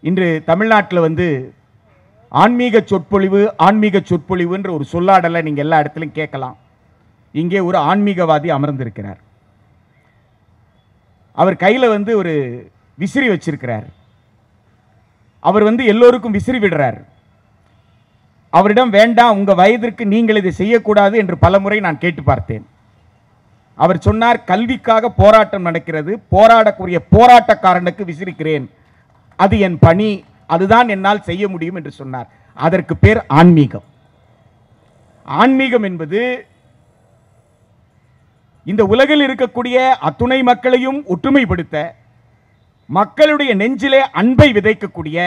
இன்று தமிழ்நாட்டில் வந்து ஆன்மீக சொற்பொழிவு ஆன்மீக சொற்பொழிவுன்ற ஒரு சொல்லாடலை நீங்கள் எல்லா இடத்துலையும் கேட்கலாம். இங்கே ஒரு ஆன்மீகவாதி அமர்ந்திருக்கிறார். அவர் கையில் வந்து ஒரு விசிறி வச்சிருக்கிறார். அவர் வந்து எல்லோருக்கும் விசிறி விடுறார். அவரிடம் வேண்டாம் உங்கள் வயதிற்கு நீங்கள் இதை செய்யக்கூடாது என்று பலமுறை நான் கேட்டு பார்த்தேன். அவர் சொன்னார் கல்விக்காக போராட்டம் நடக்கிறது போராடக்கூடிய போராட்டக்காரனுக்கு விசிறிக்கிறேன். அது என் பணி அதுதான் என்னால் செய்ய முடியும் என்று சொன்னார். அதற்கு பேர் ஆன்மீகம். ஆன்மீகம் என்பது இந்த உலகில் இருக்கக்கூடிய அத்துணை மக்களையும் ஒற்றுமைப்படுத்த மக்களுடைய நெஞ்சிலே அன்பை விதைக்கக்கூடிய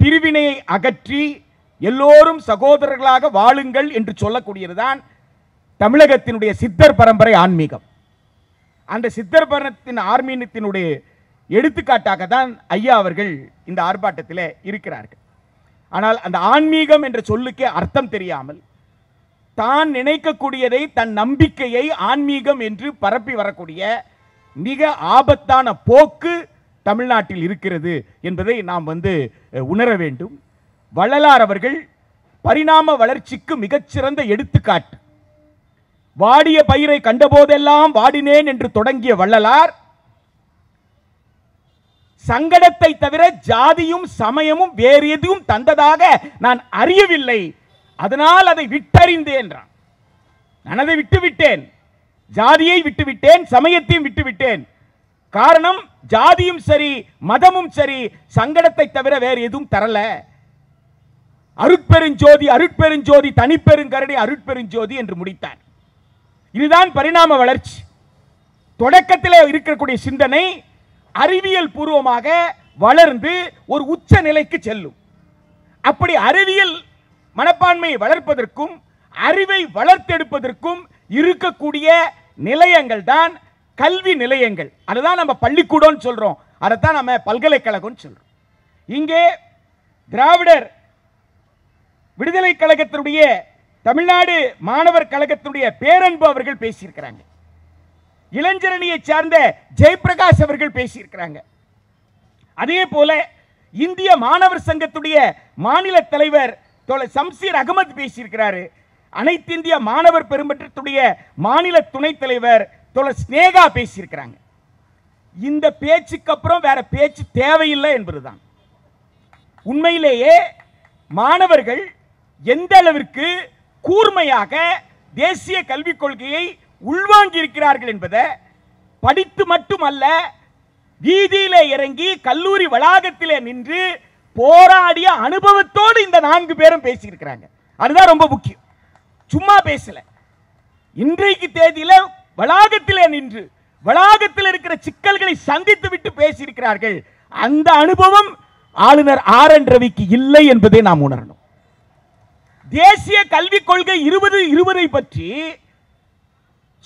பிரிவினையை அகற்றி எல்லோரும் சகோதரர்களாக வாழுங்கள் என்று சொல்லக்கூடியதுதான் தமிழகத்தினுடைய சித்தர் பரம்பரை ஆன்மீகம். அந்த சித்தர் பரத்தின் ஆன்மீகத்தினுடைய எடுத்துக்காட்டாக தான் ஐயா அவர்கள் இந்த ஆர்ப்பாட்டத்தில் இருக்கிறார்கள். ஆனால் அந்த ஆன்மீகம் என்ற சொல்லுக்கே அர்த்தம் தெரியாமல் தான் நினைக்கக்கூடியதை தன் நம்பிக்கையை ஆன்மீகம் என்று பரப்பி வரக்கூடிய மிக ஆபத்தான போக்கு தமிழ்நாட்டில் இருக்கிறது என்பதை நாம் வந்து உணர வேண்டும். வள்ளலார் அவர்கள் பரிணாம வளர்ச்சிக்கு மிகச்சிறந்த எடுத்துக்காட்டு. வாடிய பயிரை கண்டபோதெல்லாம் வாடினேன் என்று தொடங்கிய வள்ளலார் சங்கடத்தை தவிர ஜாதியும் சமயமும் வேறு எதுவும் தந்ததாக நான் அறியவில்லை. அதனால் அதை விட்டறிந்தேன் என்றான். நான் அதை விட்டுவிட்டேன். ஜாதியை விட்டுவிட்டேன் சமயத்தையும் விட்டுவிட்டேன். காரணம் ஜாதியும் சரி மதமும் சரி சங்கடத்தை தவிர வேறு எதுவும் தரல. அருட்பெருஞ்சோதி அருட்பெருஞ்சோதி தனிப்பெருங்கரடி அருட்பெருஞ்சோதி என்று முடித்தார். இதுதான் பரிணாம வளர்ச்சி. தொடக்கத்தில் இருக்கக்கூடிய சிந்தனை அறிவியல் பூர்வமாக வளர்ந்து ஒரு உச்ச நிலைக்கு செல்லும். அப்படி அறிவியல் மனப்பான்மையை வளர்ப்பதற்கும் அறிவை வளர்த்தெடுப்பதற்கும் இருக்கக்கூடிய நிலையங்கள் தான் கல்வி நிலையங்கள். அதுதான் நம்ம பள்ளிக்கூடம்னு சொல்றோம். அதைத்தான் நம்ம பல்கலைக்கழகம்னு சொல்கிறோம் இங்கே திராவிடர் விடுதலை கழகத்தினுடைய தமிழ்நாடு மாணவர் கழகத்தினுடைய பேரன்பு அவர்கள் பேசியிருக்கிறாங்க. இளஞ்சரணியை சார்ந்த ஜெயபிரகாஷ் அவர்கள் பேசியிருக்கிறாங்க. அதே போல இந்திய மாணவர் சங்கத்துடைய மாநில தலைவர் தோழர் சம்சீர் அகமது பேசியிருக்கிறாரு. அனைத்து இந்திய மாணவர் பெருமற்றத்துடைய மாநில துணைத் தலைவர் தோழர் ஸ்னேகா பேசியிருக்கிறாங்க. இந்த பேச்சுக்கு அப்புறம் வேற பேச்சு தேவையில்லை என்பதுதான். உண்மையிலேயே மாணவர்கள் எந்த அளவிற்கு கூர்மையாக தேசிய கல்விக் கொள்கையை உள்வாங்கி இருக்கிறார்கள் என்பதை படித்து மட்டுமல்ல வீதியிலே இறங்கி கல்லூரி வளாகத்திலே நின்று போராடிய அனுபவத்தோடு இந்த நான்கு பேரும் பேசியிருக்கிறாங்க. அதுதான் ரொம்ப முக்கியம். சும்மா பேசல. இன்றைக்கு தேதியில வளாகத்திலே நின்று வளாகத்தில் இருக்கிற சிக்கல்களை சந்தித்து விட்டு பேசியிருக்கிறார்கள். அந்த அனுபவம் ஆளுநர் ஆர் என் ரவிக்கு இல்லை என்பதை நாம் உணரணும். தேசிய கல்விக் கொள்கை இருபது இருபதை பற்றி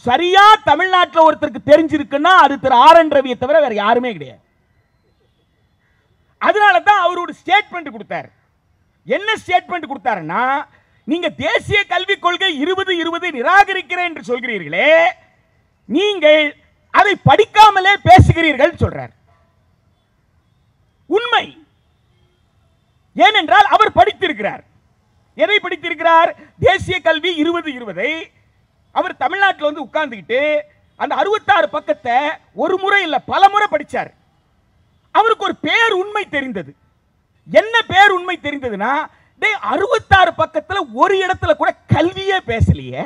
சரியா தமிழ்நாட்டில் ஒருத்தருக்கு தெரிஞ்சிருக்குன்னா அது திரு ஆர் என் ரவியை தவிர வேற யாருமே கிடையாது. அதனால தான் அவர் ஒரு ஸ்டேட்மெண்ட் கொடுத்தார். என்ன ஸ்டேட்மெண்ட் கொடுத்தாருன்னா நீங்க தேசிய கல்விக் கொள்கை இருபது இருபது நிராகரிக்கிறேன் என்று சொல்கிறீர்களே நீங்கள் அதை படிக்காமலே பேசுகிறீர்கள் சொல்றார். உண்மை. ஏனென்றால் அவர் படித்திருக்கிறார். எதை படித்திருக்கிறார்? தேசிய கல்வி இருபது இருபதை அவர் தமிழ்நாட்டில் வந்து உட்கார்ந்துக்கிட்டு அந்த அறுபத்தாறு பக்கத்தை ஒரு முறை இல்லை பல முறை படிச்சார். அவருக்கு ஒரு பேர் உண்மை தெரிந்தது. என்ன பேர் உண்மை தெரிந்ததுன்னா டே அறுபத்தாறு பக்கத்தில் ஒரு இடத்துல கூட கல்வியே பேசலையே.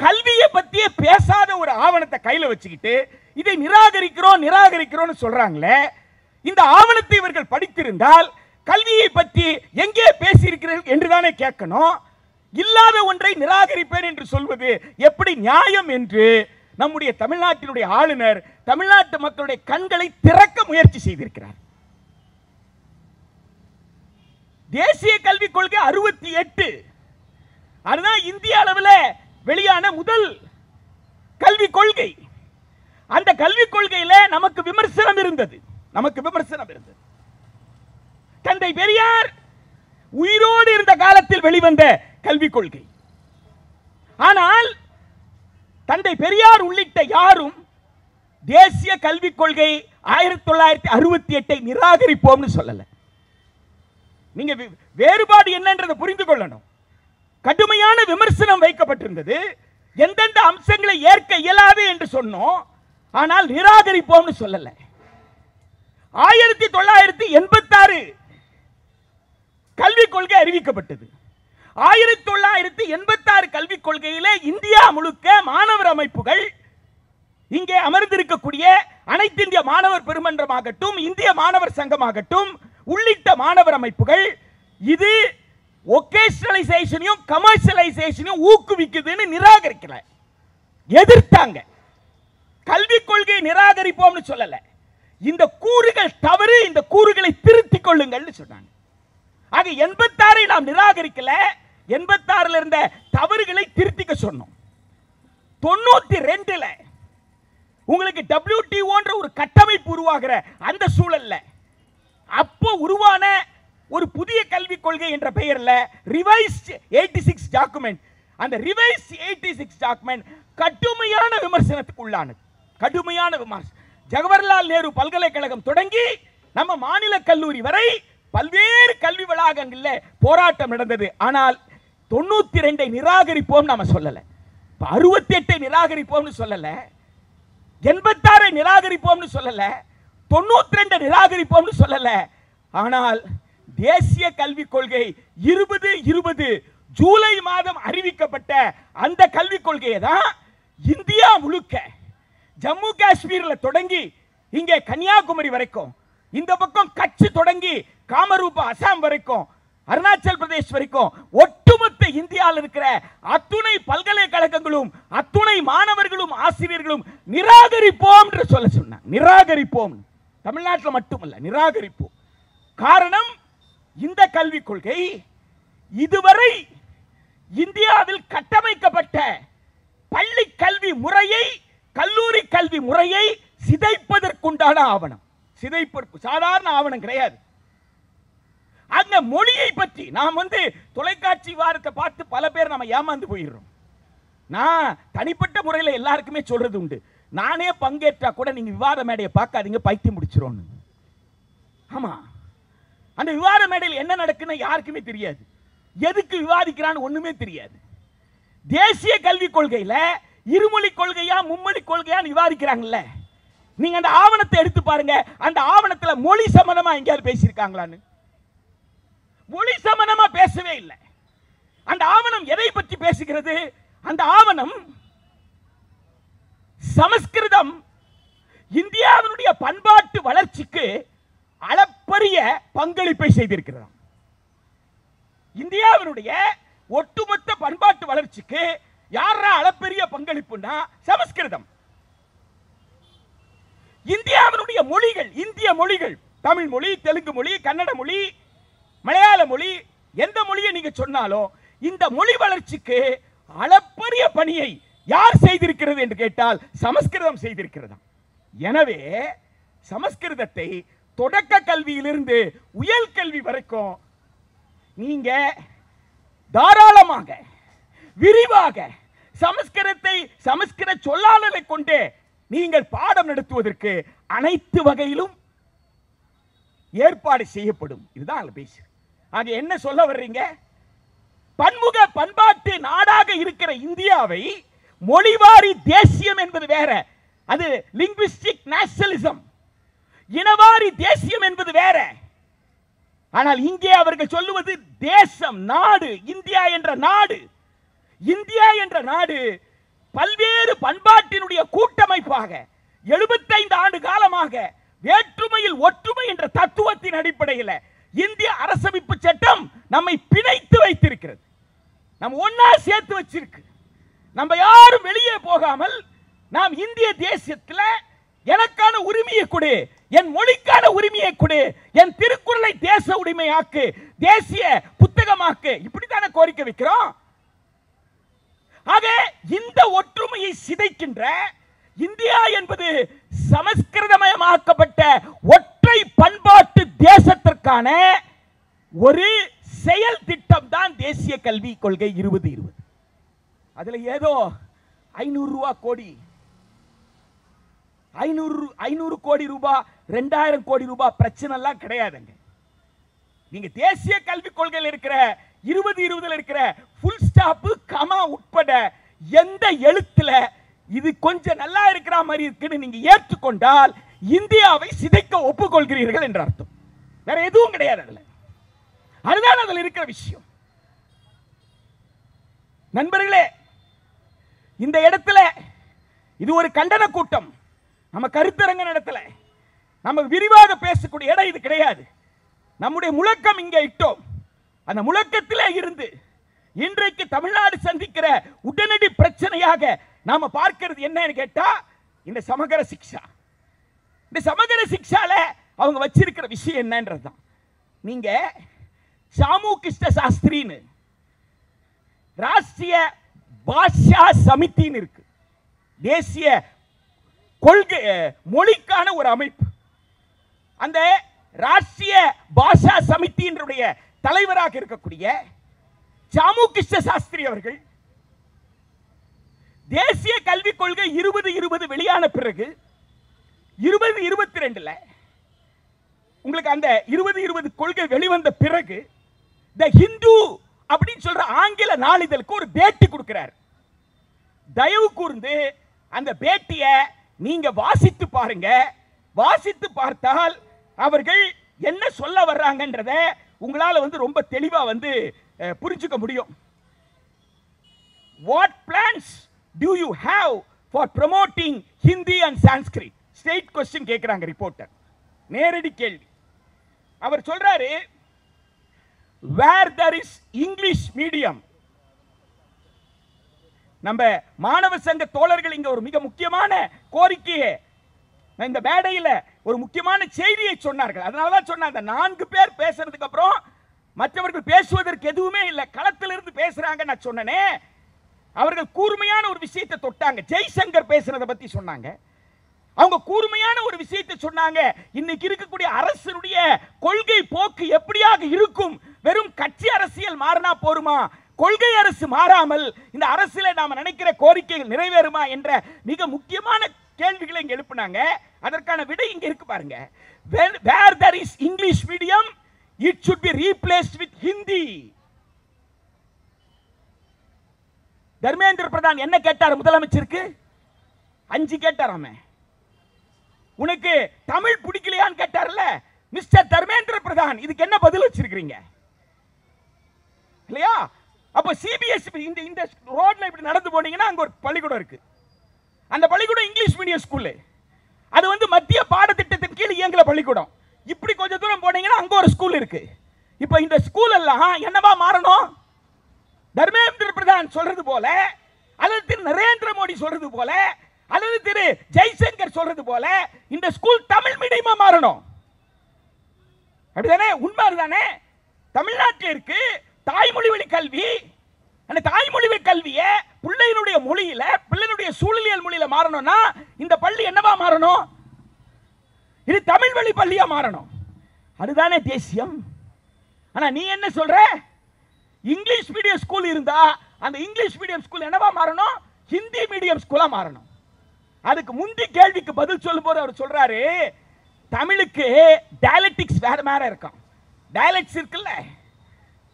கல்வியை பற்றியே பேசாத ஒரு ஆவணத்தை கையில் வச்சுக்கிட்டு இதை நிராகரிக்கிறோம் நிராகரிக்கிறோம்னு சொல்கிறாங்களே இந்த ஆவணத்தை இவர்கள் படித்திருந்தால் கல்வியை பற்றி எங்கே பேசியிருக்கிறீர்கள் என்று தானே கேட்கணும். இல்லாத ஒன்றை நிராகரிப்பேன் என்று சொல்வது எப்படி நியாயம் என்று நம்முடைய தமிழ்நாட்டினுடைய ஆளுநர் தமிழ்நாட்டு மக்களுடைய கண்களை திறக்க முயற்சி செய்திருக்கிறார். தேசிய கல்விக் கொள்கை அறுபத்தி எட்டு. அதுதான் இந்திய அளவில் வெளியான முதல் கல்விக் கொள்கை. அந்த கல்விக் கொள்கையில நமக்கு விமர்சனம் இருந்தது. நமக்கு விமர்சனம் இருந்தது. தந்தை பெரியார் உயிரோடு இருந்த காலத்தில் வெளிவந்த கல்விக் கொள்கை. ஆனால் தந்தை பெரியார் உள்ளிட்ட யாரும் தேசிய கல்விக் கொள்கை ஆயிரத்தி தொள்ளாயிரத்தி அறுபத்தி எட்டை நிராகரிப்போம்னு சொல்லல. நீங்க வே- வேறுபாடு என்னன்றதை புரிந்து கொள்ளணும். கடுமையான விமர்சனம் வைக்கப்பட்டிருந்தது. எந்தெந்த அம்சங்களை ஏற்க இயலாது என்று சொன்னோம். ஆனால் நிராகரிப்போம்னு சொல்லல. ஆயிரத்தி தொள்ளாயிரத்தி எண்பத்தாறு கல்விக் கொள்கை அறிவிக்கப்பட்டது. ஆயிரத்தி தொள்ளாயிரத்தி எண்பத்தாறு கல்விக் கொள்கையில இந்தியா முழுக்க மாணவர் அமைப்புகள் இங்கே அமர்ந்திருக்கக்கூடிய அனைத்து இந்திய மாணவர் பெருமன்றமாகட்டும் இந்திய மாணவர் சங்கமாகட்டும் உள்ளிட்ட மாணவர் அமைப்புகள் இது ஒகேஷனலைசேஷனையும் கமர்ஷியலைசேஷனையும் ஊக்குவிக்குதுன்னு நிராகரிக்கல. எதிர்த்தாங்க. கல்விக் கொள்கையை நிராகரிப்போம்னு சொல்லல. இந்த கூறுகள் தவறு இந்த கூறுகளை திருத்திக் கொள்ளுங்கள்னு சொன்னாங்க. ஆக எண்பத்தாறை நாம் நிராகரிக்கல. எண்பத்தாறுல இருந்த தவறுகளை திருத்திக்க சொன்னோம். தொண்ணூத்தி ரெண்டுல உங்களுக்கு டபிள்யூடிஓன்ற ஒரு கட்டமைப்பு உருவாகிற அந்த சூழல்ல அப்போ உருவான ஒரு புதிய கல்விக் கொள்கை என்ற பெயர்ல ரிவைஸ் எயிட்டி சிக்ஸ் டாக்குமெண்ட் அந்த ரிவைஸ் எயிட்டி சிக்ஸ் டாக்குமெண்ட் கடுமையான விமர்சனத்துக்கு உள்ளானது. கடுமையான விமர்சனம். ஜவஹர்லால் நேரு பல்கலைக்கழகம் தொடங்கி நம்ம மாநில கல்லூரி வரை பல்வேறு கல்வி வளாகங்களில் போராட்டம் நடந்தது. ஆனால் தொண்ணூத்தி ரெண்டை நிராகரிப்போம் நாம சொல்லல. இப்ப அறுபத்தி எட்டை நிராகரிப்போம்னு சொல்லல. எண்பத்தாறை நிராகரிப்போம்னு சொல்லல. தொண்ணூத்தி ரெண்டு நிராகரிப்போம்னு சொல்லல. ஆனால் தேசிய கல்விக் கொள்கை இருபது இருபது ஜூலை மாதம் அறிவிக்கப்பட்ட அந்த கல்விக் கொள்கையை தான் இந்தியா முழுக்க ஜம்மு காஷ்மீர்ல தொடங்கி இங்கே கன்னியாகுமரி வரைக்கும் இந்த பக்கம் கட்சி தொடங்கி காமரூபா அசாம் வரைக்கும் அருணாச்சல் பிரதேஷ் வரைக்கும் ஒட்டு இந்தியாவில் இருக்கிற அத்துணை பல்கலைக்கழகங்களும் அத்துணை மாணவர்களும் ஆசிரியர்களும் நிராகரிப்போம் என்று சொல்ல சொன்னாங்க நிராகரிப்போம். தமிழ்நாட்டில் மட்டுமல்ல நிராகரிப்போம். காரணம் இந்த கல்விக் கொள்கை இதுவரை இந்தியாவில் கட்டமைக்கப்பட்ட பள்ளி கல்வி முறையை கல்லூரி கல்வி முறையை சிதைப்பதற்குண்டான ஆவணம். சிதைப்பதற்கு சாதாரண ஆவணம் கிடையாது. அந்த மொழியை பற்றி நாம் வந்து தொலைக்காட்சி வாரத்தை பார்த்து பல பேர் நம்ம ஏமாந்து போயிடுறோம். நான் தனிப்பட்ட முறையில் எல்லாருக்குமே சொல்றது உண்டு. நானே பங்கேற்றா கூட நீங்க விவாத மேடையை பார்க்காதீங்க பைத்தியம் முடிச்சிரோன்னு ஆமா. அந்த விவாத மேடையில் என்ன நடக்குன்னு யாருக்குமே தெரியாது. எதுக்கு விவாதிக்கிறான்னு ஒண்ணுமே தெரியாது. தேசிய கல்விக் கொள்கையில இருமொழி கொள்கையா மும்மொழி கொள்கையான்னு விவாதிக்கிறாங்கல்ல. நீங்க அந்த ஆவணத்தை எடுத்து பாருங்க. அந்த ஆவணத்துல மொழி சம்பந்தமா எங்கேயாவது பேசியிருக்காங்களான்னு. மொழி சமணமா பேசவே இல்லை. அந்த ஆவணம் எதை பற்றி பேசுகிறது? அந்த ஆவணம் சமஸ்கிருதம் இந்தியாவினுடைய பண்பாட்டு வளர்ச்சிக்கு அளப்பரிய பங்களிப்பை செய்திருக்கிறார் இந்தியாவினுடைய ஒட்டுமொத்த பண்பாட்டு வளர்ச்சிக்கு யாரா அளப்பெரிய பங்களிப்புனா சமஸ்கிருதம். இந்தியாவினுடைய மொழிகள் இந்திய மொழிகள் தமிழ் மொழி தெலுங்கு மொழி கன்னட மொழி மலையாள மொழி எந்த மொழியை நீங்க சொன்னாலும் இந்த மொழி வளர்ச்சிக்கு அளப்பரிய பணியை யார் செய்திருக்கிறது என்று கேட்டால் சமஸ்கிருதம் செய்திருக்கிறதா எனவே சமஸ்கிருதத்தை தொடக்க கல்வியிலிருந்து உயல் கல்வி வரைக்கும் நீங்க தாராளமாக விரிவாக சமஸ்கிருதத்தை சமஸ்கிருத சொல்லாளரை கொண்டு நீங்கள் பாடம் நடத்துவதற்கு அனைத்து வகையிலும் ஏற்பாடு செய்யப்படும். இதுதான் அதுல பேசு ஆக என்ன சொல்ல வர்றீங்க? பன்முக பண்பாட்டு நாடாக இருக்கிற இந்தியாவை மொழிவாரி தேசியம் என்பது வேற. அது லிங்குவிஸ்டிக் நேஷனலிசம் இனவாரி தேசியம் என்பது வேற. ஆனால் இங்கே அவர்கள் சொல்லுவது தேசம் நாடு இந்தியா என்ற நாடு. இந்தியா என்ற நாடு பல்வேறு பண்பாட்டினுடைய கூட்டமைப்பாக 75 ஆண்டு காலமாக வேற்றுமையில் ஒற்றுமை என்ற தத்துவத்தின் அடிப்படையில் இந்திய அரசமைப்பு சட்டம் நம்மை பிணைத்து வைத்திருக்கிறது. நம்ம ஒன்னா சேர்த்து வச்சிருக்கு. நம்ம யாரும் வெளியே போகாமல் நாம் இந்திய தேசியத்தில் எனக்கான உரிமையை கொடு என் மொழிக்கான உரிமையை கொடு என் திருக்குறளை தேச உரிமையாக்கு தேசிய புத்தகமாக்கு இப்படித்தானே கோரிக்கை வைக்கிறோம்? ஆக இந்த ஒற்றுமையை சிதைக்கின்ற இந்தியா என்பது சமஸ்கிருதமயமாக்கப்பட்ட ஒற்று பண்பாட்டு தேசத்திற்கான ஒரு செயல் திட்டம் தான் தேசிய கல்வி கொள்கை இருபது இருபது. அதுல ஏதோ ஐநூறு ரூபா கோடி ஐநூறு ஐநூறு கோடி ரூபாய் ரெண்டாயிரம் கோடி ரூபாய் பிரச்சனை எல்லாம் கிடையாதுங்க. நீங்க தேசிய கல்விக் கொள்கையில் இருக்கிற இருபது இருபதுல இருக்கிற ஃபுல் ஸ்டாப் கமா உட்பட எந்த எழுத்துல இது கொஞ்சம் நல்லா இருக்கிற மாதிரி இருக்குன்னு நீங்க ஏற்றுக்கொண்டால் இந்தியாவை சிதைக்க ஒப்புக்கொள்கிறீர்கள் என்ற அர்த்தம். வேற எதுவும் கிடையாது அதுல. அதுதான் அதுல இருக்கிற விஷயம். நண்பர்களே இந்த இடத்துல இது ஒரு கண்டன கூட்டம். நம்ம கருத்தரங்க இடத்துல. நம்ம விரிவாக பேசக்கூடிய இடம் இது கிடையாது. நம்முடைய முழக்கம் இங்கே இட்டோம். அந்த முழக்கத்திலே இருந்து இன்றைக்கு தமிழ்நாடு சந்திக்கிற உடனடி பிரச்சனையாக நாம பார்க்கிறது என்னன்னு கேட்டா இந்த சமகர சிக்ஷா. இந்த சமகர சிக்ஷால அவங்க வச்சிருக்கிற விஷயம் என்னன்றதுதான். நீங்க சாமு கிருஷ்ண சாஸ்திரின்னு ராஷ்டிரிய பாஷா சமித்தின்னு இருக்கு. தேசிய கொள்கை மொழிக்கான ஒரு அமைப்பு. அந்த ராஷ்டிரிய பாஷா சமிதியினுடைய தலைவராக இருக்கக்கூடிய சாமு கிருஷ்ண சாஸ்திரி அவர்கள் தேசிய கல்விக் கொள்கை இருபது இருபது வெளியான பிறகு இருபது இருபத்தி ரெண்டுல உங்களுக்கு அந்த இருபது இருபது கொள்கை வெளிவந்த பிறகு த ஹிந்து அப்படின்னு சொல்ற ஆங்கில நாளிதழுக்கு ஒரு பேட்டி கொடுக்கிறார். தயவு கூர்ந்து அந்த பேட்டிய நீங்க வாசித்து பாருங்க. வாசித்து பார்த்தால் அவர்கள் என்ன சொல்ல வர்றாங்கன்றத உங்களால வந்து ரொம்ப தெளிவா வந்து புரிஞ்சுக்க முடியும். What plans do you have for promoting Hindi and Sanskrit state question கேட்குறாங்க ரிப்போர்ட்டர் நேரடி கேள்வி. அவர் சொல்றாரு where there is English medium நம்ம மாணவ சங்க தோழர்கள் இங்க ஒரு மிக முக்கியமான கோரிக்கையை இந்த மேடையில் ஒரு முக்கியமான செய்தியை சொன்னார்கள். அதனால தான் சொன்னேன் அந்த நான்கு பேர் பேசுறதுக்கு அப்புறம் மற்றவர்கள் பேசுவதற்கு எதுவுமே இல்லை. களத்திலிருந்து பேசுறாங்க நான் சொன்னனே. அவர்கள் கூர்மையான ஒரு விஷயத்தை தொட்டாங்க. ஜெய்சங்கர் பேசுறதை பத்தி சொன்னாங்க. அவங்க கூர்மையான ஒரு விஷயத்தை சொன்னாங்க. இன்னைக்கு இருக்கக்கூடிய அரசனுடைய கொள்கை போக்கு எப்படியாக இருக்கும்? வெறும் கட்சி அரசியல் மாறினா போருமா? கொள்கை அரசு மாறாமல் இந்த அரசியல நாம நினைக்கிற கோரிக்கைகள் நிறைவேறுமா என்ற மிக முக்கியமான கேள்விகளை இங்கே எழுப்புனாங்க. அதற்கான விடை இங்கே இருக்கு பாருங்க. Where there is English medium it should be replaced with Hindi Dharmendra Pradhan என்ன கேட்டார்? முதலமைச்சருக்கு? அஞ்சு கேட்டாராமே. உனக்கு தமிழ் பிடிக்கலையான்னு கேட்டார்ல மிஸ்டர் தர்மேந்திர பிரதான் இதுக்கு என்ன பதில் வச்சிருக்கீங்க இல்லையா? அப்ப சிபிஎஸ்சி இந்த இந்த ரோட்ல இப்படி நடந்து போனீங்கன்னா அங்க ஒரு பள்ளிக்கூடம் இருக்கு. அந்த பள்ளிக்கூடம் இங்கிலீஷ் மீடியம் ஸ்கூலு. அது வந்து மத்திய பாடத்திட்டத்தின் கீழ் இயங்குற பள்ளிக்கூடம். இப்படி கொஞ்சம் தூரம் போனீங்கன்னா அங்க ஒரு ஸ்கூல் இருக்கு. இப்போ இந்த ஸ்கூல் எல்லாம் என்னவா மாறணும்? தர்மேந்திர பிரதான் சொல்றது போல அல்லது திரு நரேந்திர மோடி சொல்றது போல அல்லது திரு ஜெய்சங்கர் சொல்றது போல இந்த ஸ்கூல் தமிழ் மீடியமா மாறணும். அப்படிதானே? உண்மை அதுதானே? தமிழ்நாட்டில் இருக்கு தாய்மொழி வழி கல்வி. அந்த தாய்மொழி வழி கல்வியை பிள்ளையினுடைய மொழியில பிள்ளையினுடைய சூழலியல் மொழியில மாறணும்னா இந்த பள்ளி என்னவா மாறணும்? இது தமிழ் வழி பள்ளியா மாறணும். அதுதானே தேசியம். ஆனா நீ என்ன சொல்ற? இங்கிலீஷ் மீடியம் ஸ்கூல் இருந்தா அந்த இங்கிலீஷ் மீடியம் ஸ்கூல் என்னவா மாறணும்? ஹிந்தி மீடியம் ஸ்கூலா மாறணும். அதுக்கு முந்தி கேள்விக்கு பதில் சொல்லும் போது அவர் சொல்றாரு தமிழுக்கு டயலெக்டிக்ஸ் வேற வேற இருக்கும். டயலெக்ட்ஸ் இருக்குல்ல?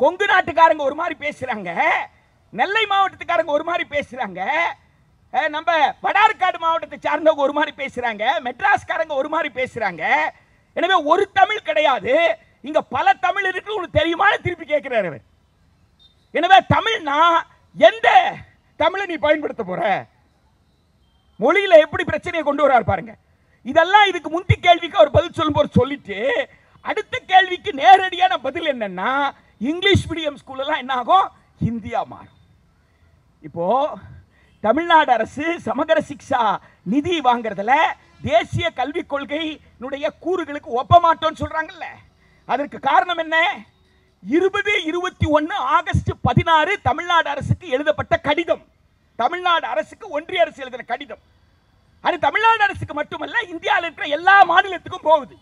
கொங்கு நாட்டுக்காரங்க ஒரு மாதிரி பேசுறாங்க நெல்லை மாவட்டத்துக்காரங்க ஒரு மாதிரி பேசுறாங்க நம்ம வடார்காடு மாவட்டத்தை சார்ந்தவங்க ஒரு மாதிரி பேசுறாங்க மெட்ராஸ்காரங்க ஒரு மாதிரி பேசுறாங்க. எனவே ஒரு தமிழ் கிடையாது. இங்க பல தமிழ் இருக்கு உங்களுக்கு தெரியுமான்னு திருப்பி கேட்கிறாரு அவர். எனவே தமிழ்னா எந்த தமிழை நீ பயன்படுத்த போற? மொழியில எப்படி பிரச்சனையை கொண்டு வரார் பாருங்க. இதெல்லாம் இதுக்கு முந்தி கேள்விக்கு அவர் பதில் சொல்லும்போது சொல்லிட்டு அடுத்த கேள்விக்கு நேரடியான பதில் என்னன்னா இங்கிலீஷ் மீடியம் ஸ்கூலெல்லாம் என்ன ஆகும்? ஹிந்தியா மாறும். இப்போ தமிழ்நாடு அரசு சமகர சிக்ஷா நிதி வாங்குறதுல தேசிய கல்விக் கொள்கையினுடைய கூறுகளுக்கு ஒப்பமாட்டோம்னு சொல்கிறாங்கல்ல சொல்றாங்கல்ல. அதற்கு காரணம் என்ன? இருபது இருபத்தி ஒன்று ஆகஸ்ட் பதினாறு தமிழ்நாடு அரசுக்கு எழுதப்பட்ட கடிதம். தமிழ்நாடு அரசுக்கு ஒன்றிய அரசு எழுதின கடிதம். அது தமிழ்நாடு அரசுக்கு மட்டுமல்ல இந்தியாவில் இருக்கிற எல்லா மாநிலத்துக்கும் போகுது.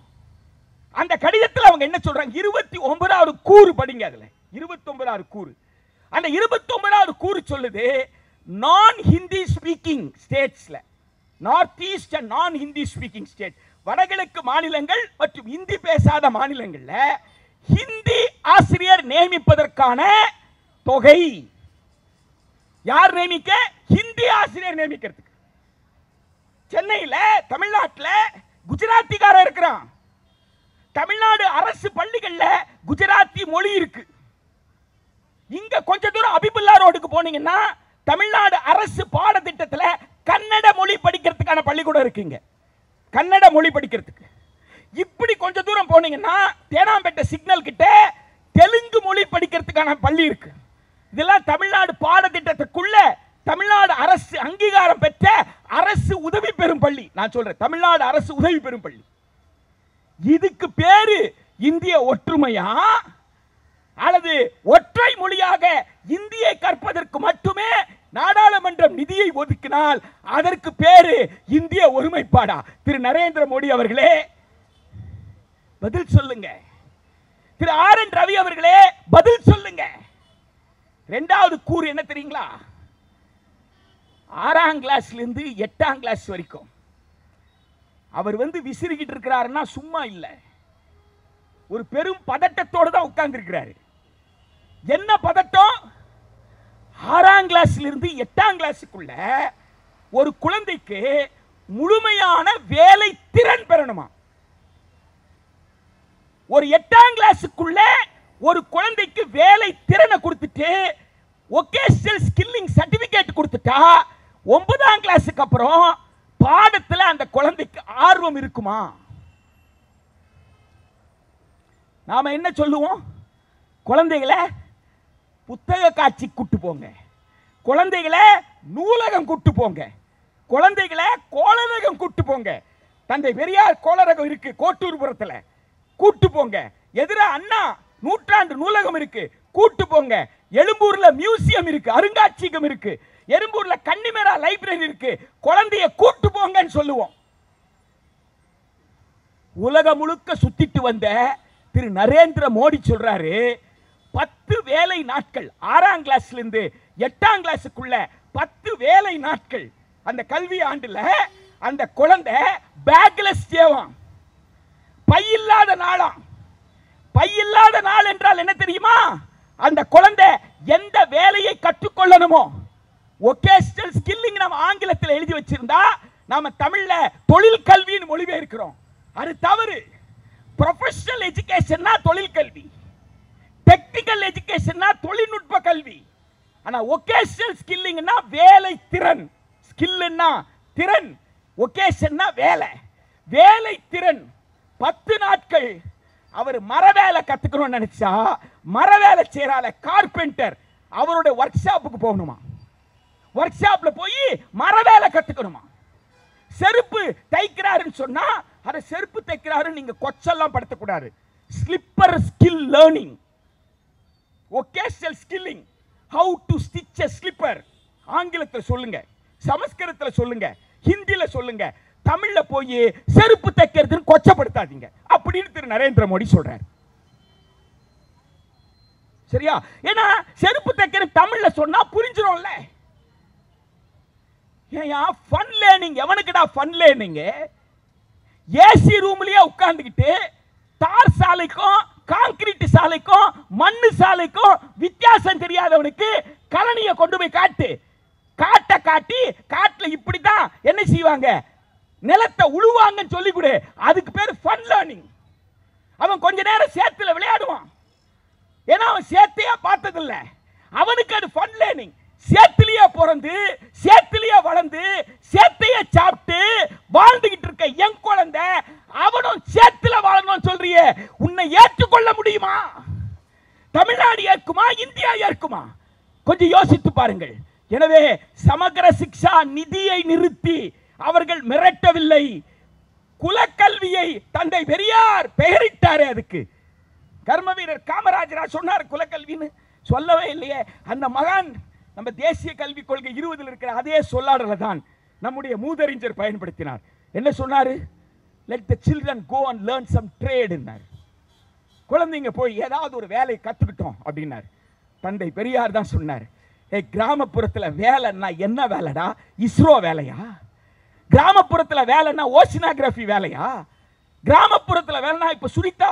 அந்த கடிதத்தில் அவங்க என்ன சொல்றாங்க? இருபத்தி ஒன்பதாவது கூறு படிங்க அதில். இருபத்தி ஒன்பதாவது கூறு. அந்த இருபத்தி ஒன்பதாவது கூறு சொல்லுது non Hindi speaking ஸ்டேட்ஸில் north east and non Hindi speaking state வடகிழக்கு மாநிலங்கள் மற்றும் இந்தி பேசாத மாநிலங்களில் ஹிந்தி ஆசிரியர் நியமிப்பதற்கான தொகை. யார் நியமிக்க? ஹிந்தி ஆசிரியர் நியமிக்கிறதுக்கு. சென்னையில் தமிழ்நாட்டில் குஜராத்திக்காரன் இருக்கிறான். தமிழ்நாடு அரசு பள்ளிகளில் குஜராத்தி மொழி இருக்கு. இங்க கொஞ்ச தூரம் அபிபுல்லா ரோடுக்கு போனீங்கன்னா தமிழ்நாடு அரசு பாடத்திட்டத்தில் கன்னட மொழி படிக்கிறதுக்கான பள்ளிக்கூடம் இருக்குங்க கன்னட மொழி படிக்கிறதுக்கு. இப்படி கொஞ்ச தூரம் போனீங்கன்னா தேனாம்பேட்டை சிக்னல் கிட்ட தெலுங்கு மொழி படிக்கிறதுக்கான பள்ளி இருக்குது இதெல்லாம் தமிழ்நாடு பாடத்திட்டத்துக்குள்ள தமிழ்நாடு அரசு அங்கீகாரம் பெற்ற அரசு உதவி பெறும் பள்ளி. நான் சொல்றேன் தமிழ்நாடு அரசு உதவி பெறும் பள்ளி. இதுக்கு பேரு இந்திய ஒற்றுமையா? அல்லது ஒற்றை மொழியாக இந்தியை கற்பதற்கு மட்டுமே நாடாளுமன்றம் நிதியை ஒதுக்கினால் அதற்கு பேரு இந்திய ஒருமைப்பாடா? திரு நரேந்திர மோடி அவர்களே பதில் சொல்லுங்க. திரு ஆர் என் ரவி அவர்களே பதில் சொல்லுங்க. ரெண்டாவது கூறு என்ன தெரியுங்களா? ஆறாம் கிளாஸ்லேருந்து எட்டாம் கிளாஸ் வரைக்கும். அவர் வந்து விசிறிக்கிட்டு இருக்கிறாருன்னா சும்மா இல்லை. ஒரு பெரும் பதட்டத்தோடு தான் உட்கார்ந்து இருக்கிறாரு என்ன பதட்டம்? ஆறாம் கிளாஸ்லேருந்து எட்டாம் கிளாஸுக்குள்ள ஒரு குழந்தைக்கு முழுமையான வேலை திறன் பெறணுமா? ஒரு எட்டாம் கிளாஸுக்குள்ள ஒரு குழந்தைக்கு வேலை திறனை கொடுத்துட்டு ஒகேஷனல் ஸ்கில்லிங் சர்டிஃபிகேட் கொடுத்துட்டா ஒன்பதாம் கிளாஸுக்கு அப்புறம் பாடத்தில் அந்த குழந்தைக்கு ஆர்வம் இருக்குமா? நாம் என்ன சொல்லுவோம்? குழந்தைகளை புத்தக காட்சி கூட்டு போங்க. குழந்தைகளை நூலகம் கூட்டு போங்க. குழந்தைகளை கோளரகம் கூட்டு போங்க. தந்தை பெரியார் கோளரகம் இருக்கு கோட்டூர்புரத்தில் கூட்டு போங்க. எதிராக அண்ணா நூற்றாண்டு நூலகம் இருக்கு. கூட்டு போங்க. எழும்பூர்ல மியூசியம் இருக்கு அருங்காட்சியகம் இருக்கு. எறும்பூர்ல கன்னிமேரா லைப்ரரி இருக்கு. குழந்தைய கூட்டு போங்கன்னு சொல்லுவோம். உலகம் முழுக்க சுத்திட்டு வந்த திரு நரேந்திர மோடி சொல்றாரு பத்து வேலை நாட்கள் ஆறாம் கிளாஸ்ல இருந்து எட்டாம் கிளாஸுக்குள்ள பத்து வேலை நாட்கள். அந்த கல்வி ஆண்டுல அந்த குழந்தை பேக்லெஸ் தேவாம் பையில்லாத நாளாம். பையில்லாத நாள் என்றால் என்ன தெரியுமா? அந்த குழந்தை எந்த வேலையை கற்றுக்கொள்ளணுமோ? ஒகேஷனல் ஸ்கில்லிங் நம்ம ஆங்கிலத்தில் எழுதி வச்சிருந்தா நாம தமிழ்ல தொழில் கல்வின்னு மொழிபெயர்க்கிறோம். அது தவறு. ப்ரொஃபஷனல் எஜுகேஷன்னா தொழில் கல்வி. டெக்னிக்கல் எஜுகேஷன்னா தொழில்நுட்ப கல்வி. ஆனா ஒகேஷனல் ஸ்கில்லிங்னா வேலை திறன். ஸ்கில்லுன்னா திறன். ஒகேஷன்னா வேலை. வேலை திறன். பத்து நாட்கள் அவர் மர வேலை கத்துக்கணும்னு நினைச்சா மர வேலை செய்யறால கார்பெண்டர் அவருடைய ஒர்க் ஷாப்புக்கு போகணுமா? ஒர்க் ஷாப்ல போய் மர வேலை கத்துக்கணுமா? செருப்பு தைக்கிறாருன்னு சொன்னா அதை செருப்பு தைக்கிறாருன்னு நீங்க கொச்செல்லாம் படுத்தக்கூடாது. Slipper skill learning vocational skilling how to stitch slipper ஆங்கிலத்தில் சொல்லுங்க. சமஸ்கிருதத்தில் சொல்லுங்க. ஹிந்தியில் சொல்லுங்க. தமிழ்ல போய் செருப்பு தைக்கிறதுன்னு கொச்சப்படுத்தாதீங்க. அப்படின்னு திரு நரேந்திர மோடி சொல்றாரு. சரியா? ஏன்னா செருப்பு தைக்கிற தமிழ்ல சொன்னா புரிஞ்சிடும்ல ஏயா ஃபன் லேர்னிங் எவனுக்குடா ஃபன் லேர்னிங் ஏசி ரூம்லயே உட்காந்துக்கிட்டு தார் சாலைக்கும் கான்கிரீட் சாலைக்கும் மண்ணு சாலைக்கும் வித்தியாசம் தெரியாதவனுக்கு கலனியை கொண்டு போய் காட்டு. காட்டை காட்டி காட்டுல இப்படித்தான் என்ன செய்வாங்க? நிலத்தை உழுவாங்கன்னு சொல்லி கொடு அதுக்கு பேர் ஃபன் லேர்னிங் அவன் கொஞ்ச நேரம் சேத்துல விளையாடுவான். ஏன்னா அவன் சேத்தையா பார்த்ததில்ல. அவனுக்கு அது ஃபன் லேர்னிங் சேத்துலயே பிறந்து சேத்திலேயே வளர்ந்து சேத்தையே சாப்பிட்டு வாழ்ந்துகிட்டு இருக்க என் குழந்தை அவனும் சேத்துல வாழணும்னு சொல்றியே உன்னை ஏற்றுக்கொள்ள முடியுமா தமிழ்நாடு ஏற்குமா இந்தியா ஏற்குமா கொஞ்சம் யோசித்து பாருங்கள் எனவே சமகர சிக்ஷா நிதியை நிறுத்தி அவர்கள் மிரட்டவில்லை குலக்கல்வியை தந்தை பெரியார் பெயரிட்டாரே அதுக்கு கர்ம வீரர் காமராஜரா சொன்னார் குலக்கல்வின்னு சொல்லவே இல்லையே அந்த மகான் நம்ம தேசிய கல்விக் கொள்கை இருபதில் இருக்கிற அதே தான் நம்முடைய மூதறிஞர் பயன்படுத்தினார். என்ன சொன்னார்? Let the children go and learn some ட்ரேடுன்னார் குழந்தைங்க போய் ஏதாவது ஒரு வேலையை கற்றுக்கிட்டோம் அப்படின்னார். தந்தை பெரியார் தான் சொன்னார். ஏ கிராமப்புறத்தில் வேலைன்னா என்ன வேலைடா? இஸ்ரோ வேலையா? கிராமப்புறத்தில் வேலைன்னா ஓசினாகிராஃபி வேலையா? கிராமப்புறத்தில் வேணா இப்போ சுனிதா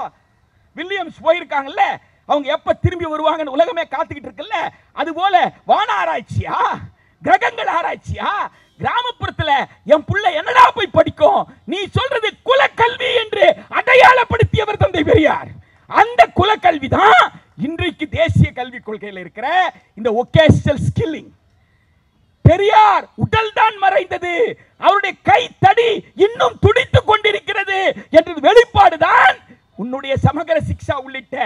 வில்லியம்ஸ் போயிருக்காங்கல்ல? அவங்க எப்போ திரும்பி வருவாங்கன்னு உலகமே காத்துக்கிட்டு இருக்குல்ல? அது போல வான ஆராய்ச்சியா கிரகங்கள் ஆராய்ச்சியா கிராமப்புறத்துல என் புள்ள என்னடா போய் படிக்கும்? நீ சொல்றது குலக்கல்வி என்று அடையாளப்படுத்தியவர் தந்தை பெரியார். அந்த குலக்கல்வி தான் இன்றைக்கு தேசிய கல்விக் கொள்கையில் இருக்கிற இந்த ஒகேஷனல் ஸ்கில்லிங் பெரியார் உடல் தான் மறைந்தது. அவருடைய கை தடி இன்னும் துடித்துக் கொண்டிருக்கிறது என்ற வெளிப்பாடுதான் உன்னுடைய சமகர சிக்ஷா உள்ளிட்ட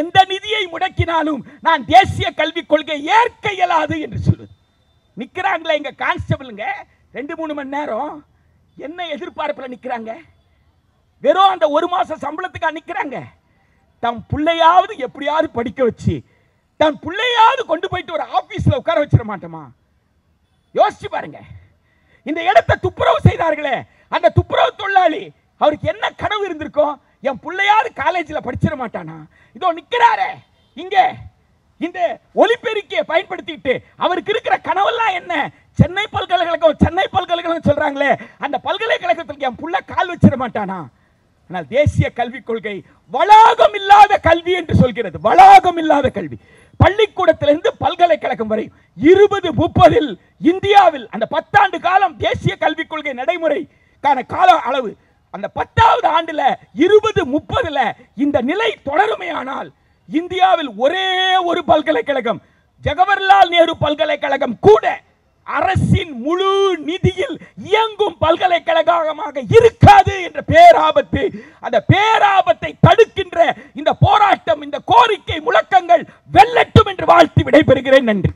எந்த நிதியை முடக்கினாலும் நான் தேசிய கல்விக் கொள்கை ஏற்க இயலாது என்று சொல்லுது. நிற்கிறாங்களே எங்கள் கான்ஸ்டபிளுங்க. ரெண்டு மூணு மணி நேரம். என்ன எதிர்பார்ப்பில் நிற்கிறாங்க வெறும் அந்த ஒரு மாதம் சம்பளத்துக்காக நிற்கிறாங்க தம் பிள்ளையாவது எப்படியாவது படிக்க வச்சு தன் பிள்ளையாவது கொண்டு போயிட்டு ஒரு ஆஃபீஸில் உட்கார வச்சிட மாட்டோமா? யோசிச்சு பாருங்க. இந்த இடத்தை துப்புரவு செய்தார்களே அந்த துப்புரவு தொழிலாளி அவருக்கு என்ன கனவு இருந்திருக்கும்? என் பிள்ளையாவது காலேஜில் படிச்சிட மாட்டானா? இதோ நிற்கிறாரே இங்கே. இந்த ஒலிபெருக்கியை பயன்படுத்திட்டு அவருக்கு இருக்கிற கனவெல்லாம் என்ன? சென்னை பல்கலைக்கழகம் சென்னை பல்கலைக்கழகம் சொல்றாங்களே அந்த பல்கலைக்கழகத்துக்கு என் புள்ள கால் வச்சிட மாட்டானா? ஆனால் தேசிய கல்விக் கொள்கை வளாகம் இல்லாத கல்வி என்று சொல்கிறது. வளாகம் இல்லாத கல்வி. பள்ளிக்கூடத்திலிருந்து பல்கலைக்கழகம் வரை இருபது முப்பதில் இந்தியாவில் அந்த பத்தாண்டு காலம் தேசிய கல்விக் கொள்கை நடைமுறைக்கான கால அளவு. அந்த பத்தாவது ஆண்டுல இருபது முப்பதுல இந்த நிலை தொடருமேயானால் இந்தியாவில் ஒரே ஒரு பல்கலைக்கழகம் ஜவஹர்லால் நேரு பல்கலைக்கழகம் கூட அரசின் முழு நிதியில் இயங்கும் பல்கலைக்கழகமாக இருக்காது என்ற பேராபத்து அந்த பேராபத்தை தடுக்கின்ற இந்த போராட்டம் இந்த கோரிக்கை முழக்கங்கள் வெல்லட்டும் என்று வாழ்த்து விடைபெறுகிறேன். நன்றி.